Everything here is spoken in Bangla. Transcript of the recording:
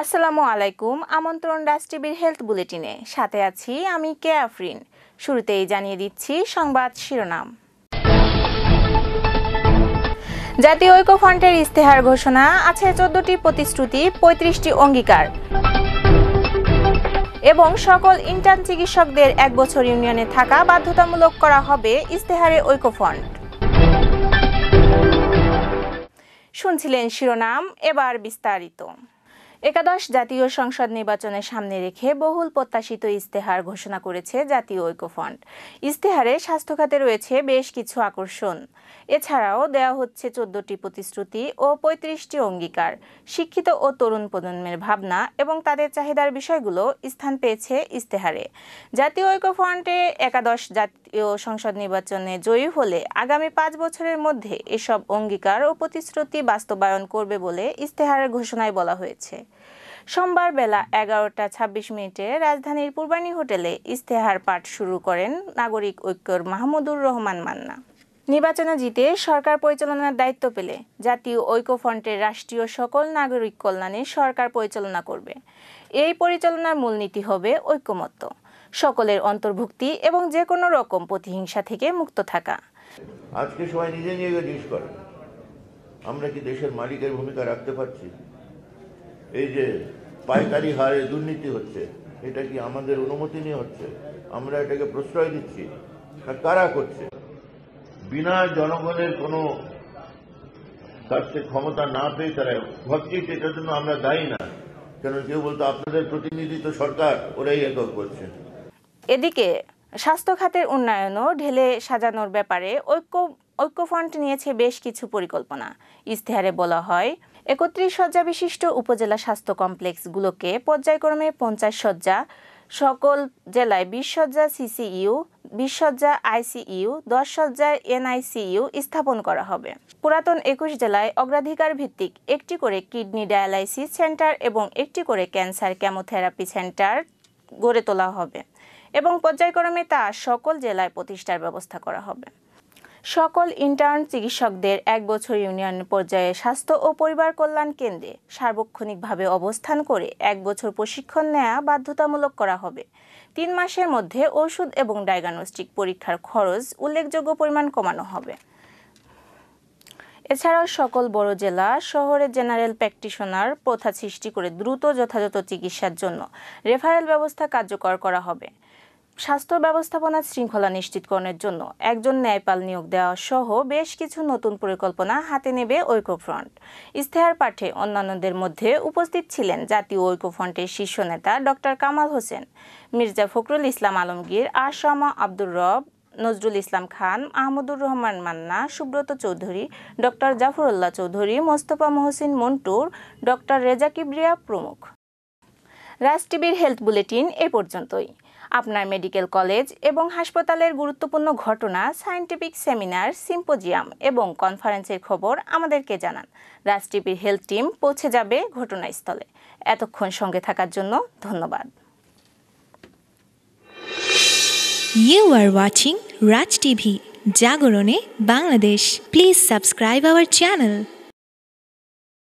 আসসালামু আলাইকুম, আমন্ত্রণ রাজ টিভির হেলথ বুলেটিনে। সাথে আছি আমি কে আফরিন। শুরুতেই জানিয়ে দিচ্ছি সংবাদ শিরোনাম। জাতীয় ঐক্য ফ্রন্টের ইস্তেহার ঘোষণা, আছে চোদ্দটি প্রতিশ্রুতি, পঁয়ত্রিশটি অঙ্গীকার। এবং সকল ইন্টার্ন চিকিৎসকদের এক বছর ইউনিয়নে থাকা বাধ্যতামূলক করা হবে ইস্তেহারে ঐক্য ফ্রন্ট শুনছিলেন শিরোনাম, এবার বিস্তারিত। একাদশ জাতীয় সংসদ নির্বাচনের সামনে রেখে বহুল প্রত্যাশিত ইস্তেহার ঘোষণা করেছে জাতীয় ঐক্যফ্রন্ট। ইস্তেহারে স্বাস্থ্য খাতে রয়েছে বেশ কিছু আকর্ষণ। এছাড়াও দেওয়া হচ্ছে চোদ্দটি প্রতিশ্রুতি ও পঁয়ত্রিশটি অঙ্গীকার। শিক্ষিত ও তরুণ প্রজন্মের ভাবনা এবং তাদের চাহিদার বিষয়গুলো স্থান পেয়েছে ইস্তেহারে জাতীয় ঐক্যফ্রন্টে একাদশ জাতীয় সংসদ নির্বাচনে জয়ী হলে আগামী পাঁচ বছরের মধ্যে এসব অঙ্গীকার ও প্রতিশ্রুতি বাস্তবায়ন করবে বলে ইস্তেহারের ঘোষণায় বলা হয়েছে। সোমবার বেলা এগারোটা ছাব্বিশ মিনিটে রাজধানীর পূর্বাণী হোটেলে ইস্তেহার পাঠ শুরু করেন নাগরিক ঐক্যর মাহমুদুর রহমান মান্না। নির্বাচনে জিতে সরকার পরিচালনার দায়িত্ব পেলে জাতীয় ঐক্যফ্রন্টের রাষ্ট্রীয় সকল নাগরিক কল্যাণে সরকার পরিচালনা করবে। এই পরিচালনার মূলনীতি হবে ঐক্যমত্য, সকলের অন্তর্ভুক্তি এবং যে কোনো রকম প্রতিহিংসা থেকে মুক্ত থাকা। আজকে সবাই নিজে নিজে জিজ্ঞেস করে, আমরা কি দেশের মালিকের ভূমিকা রাখতে পারছি? এই যে পাইকারি হারে দুর্নীতি হচ্ছে, এটা কি আমাদের অনুমতি নিয়ে হচ্ছে? আমরা এটাকে প্রশ্রয় দিচ্ছি। কারা করছে? বিনা জনগণের কোনো কাছে ক্ষমতা না পেয়ে তারা ভাবছি এটার জন্য আমরা দায়ী না। কেন কেউ বলতো, আপনাদের প্রতিনিধি তো সরকার, ওরাই একক করছে। এদিকে স্বাস্থ্য খাতের উন্নয়নও ঢেলে সাজানোর ব্যাপারে ঐক্য, ঐক্যফ্রন্ট নিয়েছে বেশ কিছু পরিকল্পনা। ইস্তেহারে বলা হয় একত্রিশ শয্যা বিশিষ্ট উপজেলা স্বাস্থ্য কমপ্লেক্সগুলোকে পর্যায়ক্রমে পঞ্চাশ শয্যা, সকল জেলায় বিশ শয্যা সিসিইউ, বিশ শয্যা আইসিইউ, দশ শয্যায় এনআইসিইউ স্থাপন করা হবে। পুরাতন একুশ জেলায় অগ্রাধিকার ভিত্তিক একটি করে কিডনি ডায়ালাইসিস সেন্টার এবং একটি করে ক্যান্সার কেমোথেরাপি সেন্টার গড়ে তোলা হবে এবং পর্যায়ক্রমে তা সকল জেলায় প্রতিষ্ঠার ব্যবস্থা করা হবে। সকল ইন্টার্ন চিকিৎসকদের এক বছর ইউনিয়ন পর্যায়ে স্বাস্থ্য ও পরিবার কল্যাণ কেন্দ্রে সার্বক্ষণিকভাবে অবস্থান করে এক বছর প্রশিক্ষণ নেওয়া বাধ্যতামূলক করা হবে। তিন মাসের মধ্যে ওষুধ এবং ডায়াগনস্টিক পরীক্ষার খরচ উল্লেখযোগ্য পরিমাণ কমানো হবে। এছাড়াও সকল বড় জেলা শহরে জেনারেল প্র্যাকটিশনার প্রথা সৃষ্টি করে দ্রুত যথাযথ চিকিৎসার জন্য রেফারেল ব্যবস্থা কার্যকর করা হবে। স্বাস্থ্য ব্যবস্থাপনা শৃঙ্খলা নিশ্চিতকরণের জন্য একজন ন্যায়পাল নিয়োগ দেওয়া সহ বেশ কিছু নতুন পরিকল্পনা হাতে নেবে ঐক্যফ্রন্ট। ইস্তেহার পাঠে অন্যান্যদের মধ্যে উপস্থিত ছিলেন জাতীয় ঐক্যফ্রন্টের শীর্ষ নেতা ডক্টর কামাল হোসেন, মির্জা ফখরুল ইসলাম আলমগীর, আশামা আব্দুর রব, নজরুল ইসলাম খান, আহমদুর রহমান মান্না, সুব্রত চৌধুরী, ডক্টর জাফরুল্লাহ চৌধুরী, মোস্তফা মহসিন মন্টুর, ডক্টর রেজা কিবরিয়া প্রমুখ। রাজ টিভির হেলথ বুলেটিন এ পর্যন্তই। আপনার মেডিকেল কলেজ এবং হাসপাতালের গুরুত্বপূর্ণ ঘটনা সায়েন্টিফিক সেমিনার সিম্পোজিয়াম এবং কনফারেন্সের খবর আমাদেরকে জানান রাজ টিভির হেলথ টিম পৌঁছে যাবে ঘটনাস্থলে এতক্ষণ সঙ্গে থাকার জন্য ধন্যবাদ you are watching Raj TV, Jagorone, Bangladesh. Please subscribe our channel.